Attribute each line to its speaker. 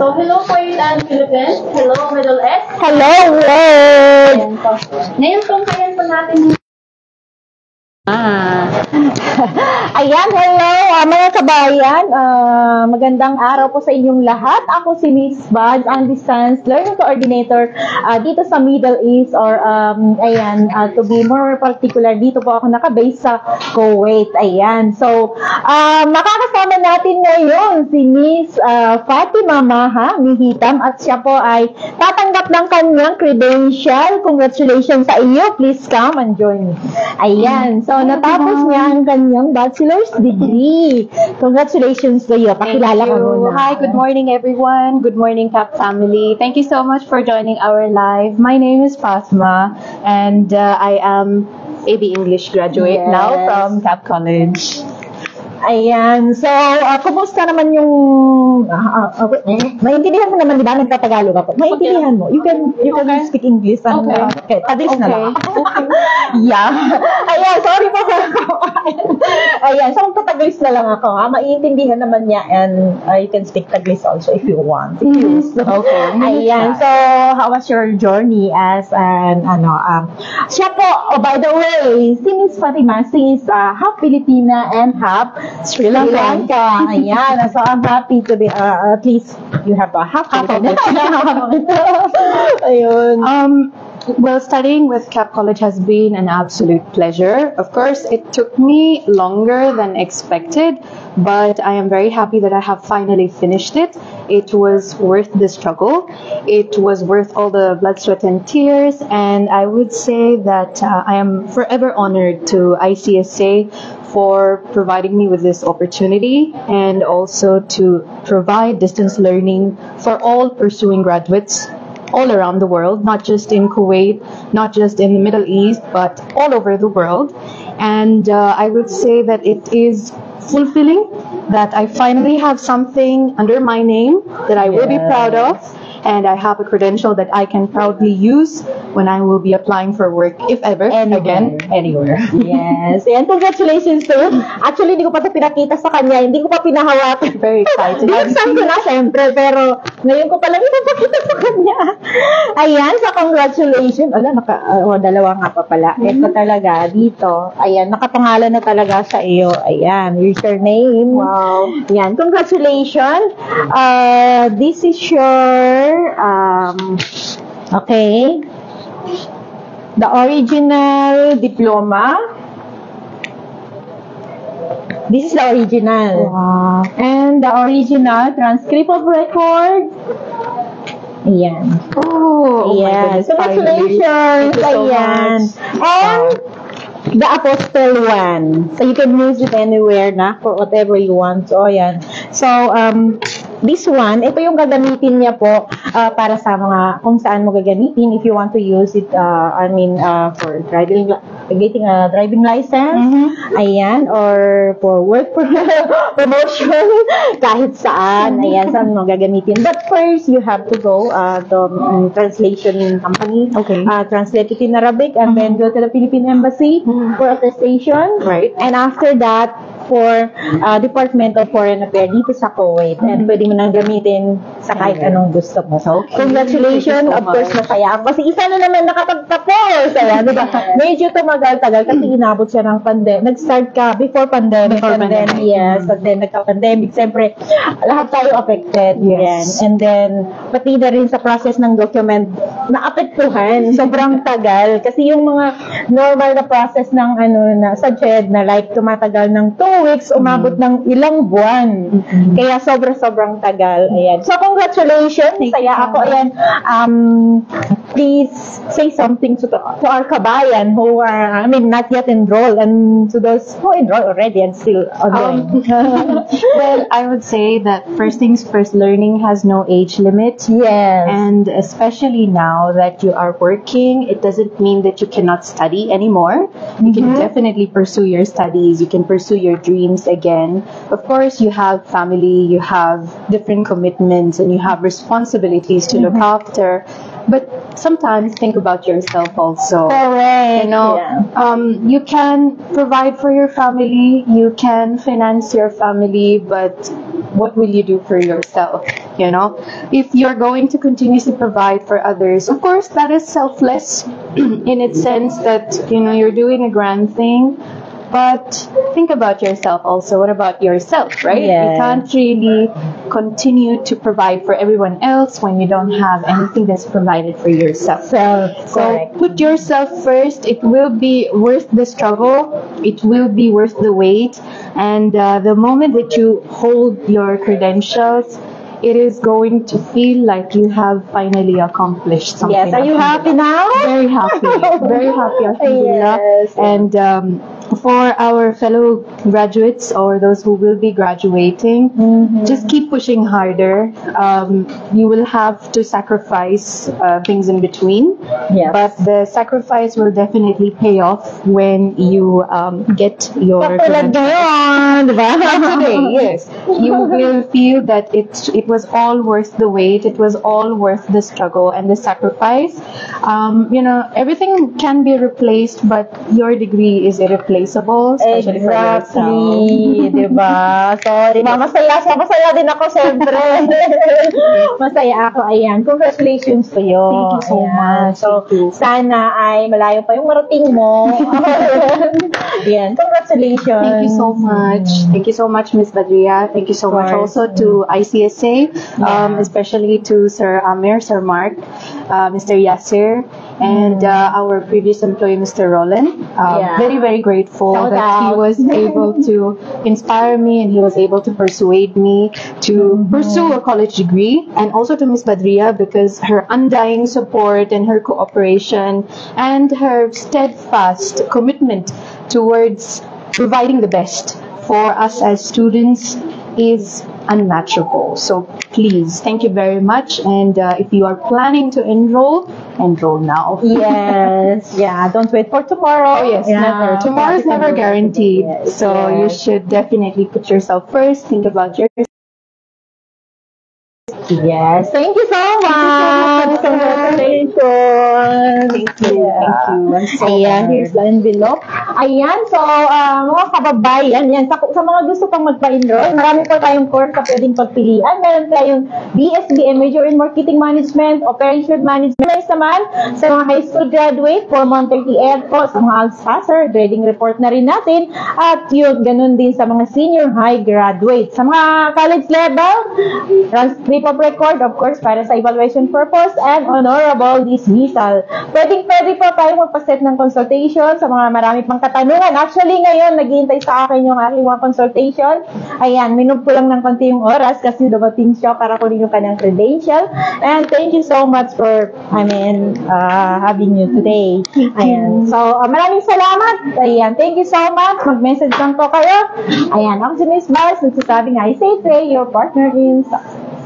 Speaker 1: So, hello po and Philippines. Hello, Middle East.
Speaker 2: Hello, world!
Speaker 1: Ayan po. Ngayon po natin
Speaker 2: Ah. Ayan, hello ah, mga kabayan. Ah, magandang araw po sa inyong lahat. Ako si Miss Bad, ang Distance Learning Coordinator ah, dito sa Middle East or um, ayan, ah, to be more particular, dito po ako nakabase sa Kuwait. Ayan. So, ah, makakasama natin ngayon si Miss ah, Fatima Maha Mihitam at siya po ay tatanggap ng kanyang credential. Congratulations sa iyo. Please come and join me. Ayan. So, natapos niya ang kanyang bachelor's degree. Congratulations to you. Pakilala ka muna.
Speaker 1: Hi, good morning everyone. Good morning Cap family. Thank you so much for joining our live. My name is Fatma and uh, I am AB English graduate
Speaker 2: Yes.
Speaker 1: now from Cap College.
Speaker 2: Ayan. So, uh, kumusta naman yung... Uh, uh, maintindihan mo naman, di ba? Nagtatagalog ako. Maintindihan mo. You can you can
Speaker 1: Okay.
Speaker 2: speak English. And,
Speaker 1: Okay.
Speaker 2: uh, okay. Tadis na lang.
Speaker 1: Okay.
Speaker 2: yeah. Ayan, sorry po sa Ayan, so magtataglis na lang ako. Ha? Maiintindihan naman niya and uh, you can speak Taglis also if you want. If you
Speaker 1: Mhm. Okay.
Speaker 2: Ayan, so how was your journey as an, ano, um, siya po, oh, by the way, si Miss Fatima, she is uh, half Filipina and half Sri Lanka. Ayan, so I'm happy to be, uh, at least you have a half
Speaker 1: Half of
Speaker 2: Filipina. Ayun.
Speaker 1: Um, well, studying with Cap College has been an absolute pleasure. Of course, it took me longer than expected, but I am very happy that I have finally finished it. It was worth the struggle. It was worth all the blood, sweat, and tears. And I would say that uh, I am forever honored to ICSA for providing me with this opportunity and also to provide distance learning for all pursuing graduates all around the world, not just in Kuwait, not just in the Middle East, but all over the world. And uh, I would say that it is fulfilling that I finally have something under my name that I will be proud of. And I have a credential that I can proudly use when I will be applying for work, if ever,
Speaker 2: Anywhere.
Speaker 1: again, anywhere.
Speaker 2: Yes. And congratulations to you. Actually, hindi ko pa ito pinakita sa kanya. Hindi ko pa pinahawakan.
Speaker 1: Very excited.
Speaker 2: Binuksan ko na, syempre. Pero, ngayon ko pala ipapakita sa kanya. Ayan, so congratulations. Ala, naka, oh, dalawa nga pa pala. Ito talaga, dito. Ayan, nakapangalan na talaga sa iyo. Ayan, here's your name.
Speaker 1: Wow.
Speaker 2: Ayan, congratulations. Uh, this is your, um, okay, the original diploma. This is the original.
Speaker 1: Wow.
Speaker 2: And the original transcript of record. Ayan.
Speaker 1: Oh, my
Speaker 2: Ayan.
Speaker 1: goodness, finally.
Speaker 2: Congratulations.
Speaker 1: So
Speaker 2: Ayan.
Speaker 1: much.
Speaker 2: And the apostle one. So you can use it anywhere na for whatever you want. So, ayan. So, um, this one, ito yung gagamitin niya po uh, para sa mga kung saan mo gagamitin if you want to use it, uh, I mean, uh, for driving, getting a driving license,
Speaker 1: Mhm.
Speaker 2: ayan, or for work promotion, kahit saan, ayan, saan mo gagamitin. But first, you have to go uh, to um, translation company,
Speaker 1: Okay.
Speaker 2: uh, translate it in Arabic, and then go to the Philippine Embassy
Speaker 1: Mhm.
Speaker 2: for attestation.
Speaker 1: Right.
Speaker 2: And after that, for uh, Department of Foreign Affairs dito sa Kuwait. And pwede mo nang gamitin sa kahit anong gusto mo. So,
Speaker 1: Okay.
Speaker 2: congratulations. Of course, masaya ako. Kasi isa na naman nakapagtapos. Ayan, di ba? Medyo tumagal-tagal kasi inabot siya ng pandemic. Nag-start ka before pandemic.
Speaker 1: Before
Speaker 2: and then,
Speaker 1: pandemic.
Speaker 2: yes. And then, nagka-pandemic. Siyempre, lahat tayo affected.
Speaker 1: Yes.
Speaker 2: Yan. And then, pati na rin sa process ng document, naapektuhan. Sobrang tagal. Kasi yung mga normal na process ng ano na sa JED na like tumatagal ng two weeks, umabot
Speaker 1: Mm.
Speaker 2: ng ilang buwan.
Speaker 1: Mhm.
Speaker 2: Kaya sobra-sobrang tagal. Ayan. So, congratulations.
Speaker 1: Thank
Speaker 2: Saya
Speaker 1: you.
Speaker 2: ako. Ayan. Um, please say something to, to our kabayan who are, I mean, not yet enrolled and to those who enrolled already and still ongoing.
Speaker 1: Um, well, I would say that first things first, learning has no age limit.
Speaker 2: yes.
Speaker 1: And especially now that you are working, it doesn't mean that you cannot study anymore. You can
Speaker 2: Mhm.
Speaker 1: definitely pursue your studies. You can pursue your dreams again. Of course, you have family, you have different commitments, and you have responsibilities to look after. But sometimes think about yourself also.
Speaker 2: Correct.
Speaker 1: You know,
Speaker 2: Yeah.
Speaker 1: um, you can provide for your family, you can finance your family, but what will you do for yourself? You know, if you're going to continuously provide for others, of course, that is selfless in its sense that, you know, you're doing a grand thing. But think about yourself also. What about yourself, right? You can't really continue to provide for everyone else when you don't have anything that's provided for yourself.
Speaker 2: So,
Speaker 1: So put yourself first. It will be worth the struggle. It will be worth the wait. And uh, the moment that you hold your credentials, it is going to feel like you have finally accomplished something.
Speaker 2: Yes. Are you happy now?
Speaker 1: Very happy. Very happy, Alhamdulillah.
Speaker 2: Yes.
Speaker 1: And um, for our fellow graduates or those who will be graduating,
Speaker 2: Mhm.
Speaker 1: just keep pushing harder. Um, you will have to sacrifice uh, things in between,
Speaker 2: Yes.
Speaker 1: but the sacrifice will definitely pay off when you um, get your
Speaker 2: Katulad ngayon, di ba?
Speaker 1: today, yes, you will feel that it it was all worth the wait. It was all worth the struggle and the sacrifice. Um, you know, everything can be replaced, but your degree is irreplaceable, especially for yourself.
Speaker 2: Exactly, di ba? So, di ba, masaya siya. Masaya din ako, syempre. masaya ako, ayan. Congratulations to you.
Speaker 1: Thank you so
Speaker 2: Ayan.
Speaker 1: much.
Speaker 2: So, sana ay malayo pa yung marating mo. ayan, congratulations.
Speaker 1: Thank you so much. Thank you so much, Ms. Badria. Thank you so much also to ICSA, um,
Speaker 2: Yeah.
Speaker 1: especially to Sir Amir, Sir Mark, uh, Mr. Yasser, and uh, our previous employee, Mr. Roland. Um,
Speaker 2: Yeah.
Speaker 1: Very, very grateful
Speaker 2: Shout
Speaker 1: that he was able to inspire me and he was able to persuade me to
Speaker 2: Mm-hmm.
Speaker 1: pursue a college degree, and also to Ms. Badria because her undying support and her cooperation and her steadfast commitment towards providing the best for us as students is unmatchable. So please, thank you very much. And uh, if you are planning to enroll, enroll now.
Speaker 2: Yes, yeah. Don't wait for tomorrow.
Speaker 1: Oh yes,
Speaker 2: Yeah.
Speaker 1: never. Tomorrow is never guaranteed.
Speaker 2: Yes,
Speaker 1: so you should definitely put yourself first. Think about your
Speaker 2: Yes. Thank you so much.
Speaker 1: much.
Speaker 2: Congratulations.
Speaker 1: Thank you. Thank you. I'm so
Speaker 2: Ayan, here's the envelope. Ayan, so uh, mga kababayan, yan, sa, sa mga gusto pang magpa-enroll, marami po tayong course na pwedeng pagpilian. Meron tayong BSBM, Major in Marketing Management, Operation Management. Next naman, sa mga high school graduate, Form 138 po, sa mga ALS-passer, grading report na rin natin. At yun, ganun din sa mga senior high graduate. Sa mga college level, transcript of record, of course, para sa evaluation purpose and honorable dismissal. Pwedeng pwede po tayo magpaset ng consultation sa mga marami pang katanungan. Actually, ngayon, naghihintay sa akin yung aking mga consultation. Ayan, minub ko lang ng konti yung oras kasi dumating siya para kunin yung kanyang credential. And thank you so much for, I mean, uh, having you today. Ayan. So, uh, maraming salamat. Ayan, thank you so much. Mag-message lang po kayo. Ayan, ako si Miss Mars, nagsasabing I say pray, your partner in success.